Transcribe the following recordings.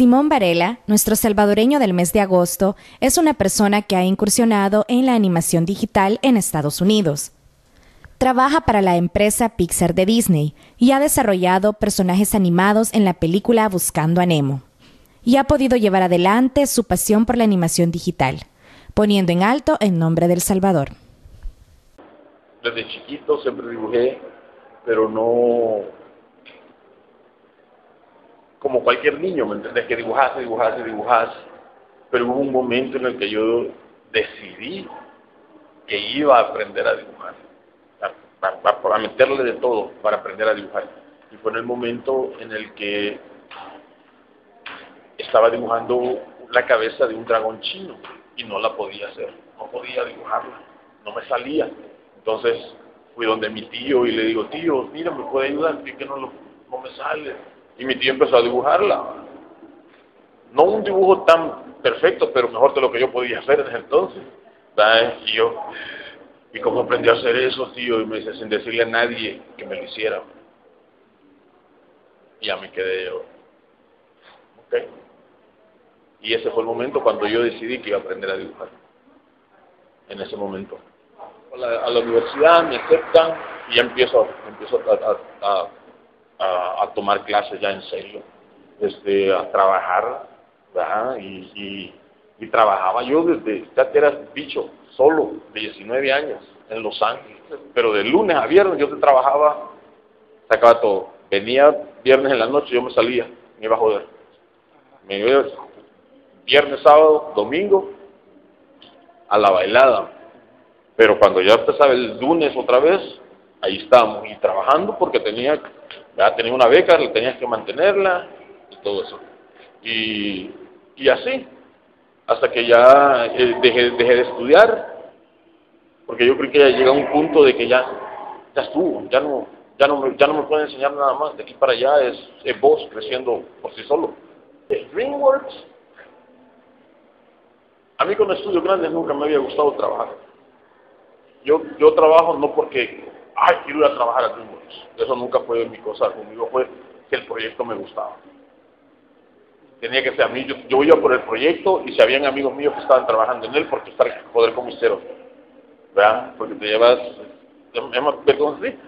Simón Varela, nuestro salvadoreño del mes de agosto, es una persona que ha incursionado en la animación digital en Estados Unidos. Trabaja para la empresa Pixar de Disney y ha desarrollado personajes animados en la película Buscando a Nemo. Y ha podido llevar adelante su pasión por la animación digital, poniendo en alto el nombre del Salvador. Desde chiquito siempre dibujé, pero no como cualquier niño, ¿me entiendes? Que dibujase, dibujase, dibujase. Pero hubo un momento en el que yo decidí que iba a aprender a dibujar, a, meterle de todo para aprender a dibujar. Y fue en el momento en el que estaba dibujando la cabeza de un dragón chino y no la podía hacer, no podía dibujarla, no me salía. Entonces fui donde mi tío y le digo, tío, mira, ¿me puede ayudar? que no, no me sale y mi tío empezó a dibujarla. No un dibujo tan perfecto, pero mejor de lo que yo podía hacer desde entonces. Y yo, ¿y cómo aprendí a hacer eso, tío? Y me dice, sin decirle a nadie que me lo hiciera. Y ya me quedé yo, ok. Y ese fue el momento cuando yo decidí que iba a aprender a dibujar. En ese momento. A la, universidad me aceptan y ya empiezo, empiezo a, tomar clases ya en serio, este, a trabajar. Y, trabajaba yo desde, ya que eras bicho, solo, de 19 años, en Los Ángeles, pero de lunes a viernes yo te trabajaba, sacaba todo. Venía viernes en la noche, yo me salía, me iba a joder. Me iba viernes, sábado, domingo, a la bailada. Pero cuando ya empezaba el lunes otra vez, ahí estábamos y trabajando porque tenía ya tenía una beca, tenías que mantenerla y todo eso. Y, y así, hasta que ya eh, dejé, dejé, de estudiar, porque yo creo que ya llega un punto de que ya, ya estuvo, ya no, ya no, ya no me pueden enseñar nada más, de aquí para allá es, es vos creciendo por sí solo. DreamWorks, a mí con estudios grandes nunca me había gustado trabajar. Yo, yo trabajo no porque ay, quiero ir a trabajar a DreamWorks. Eso nunca fue mi cosa, conmigo fue que el proyecto me gustaba. Tenía que ser a mí, yo, yo iba por el proyecto y si habían amigos míos que estaban trabajando en él, porque estar joder con mis ceros, ¿verdad? Porque te llevas, sí.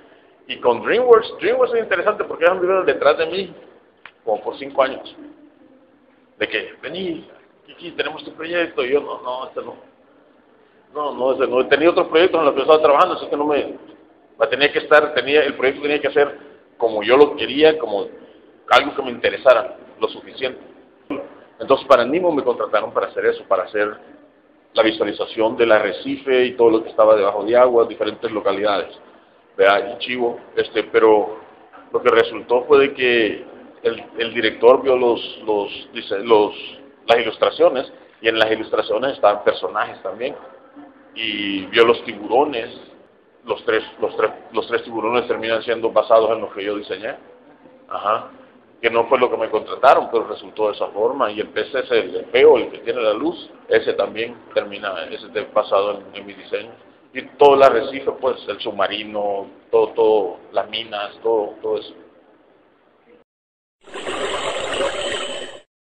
Y con DreamWorks, DreamWorks es interesante porque han vivido detrás de mí como por cinco años. De que, vení, Kiki, tenemos tu proyecto, y yo, no, no, este no. No, no, este no. Tenía otros proyectos en los que estaba trabajando, así que no me, tenía que estar, tenía, el proyecto tenía que ser como yo lo quería, como algo que me interesara lo suficiente. Entonces para Nimo me contrataron para hacer eso, para hacer la visualización del arrecife y todo lo que estaba debajo de agua, diferentes localidades, vea, y Chivo, este, pero lo que resultó fue de que el, el director vio los, los, los, las ilustraciones y en las ilustraciones estaban personajes también y vio los tiburones los tres, los tres, los tres tiburones terminan siendo basados en lo que yo diseñé. Ajá. Que no fue lo que me contrataron, pero resultó de esa forma. Y el pez ese, el feo, el que tiene la luz, ese también termina, ese es basado en, en mi diseño. Y todo el arrecife, pues, el submarino, todo, todo, las minas, todo, todo eso.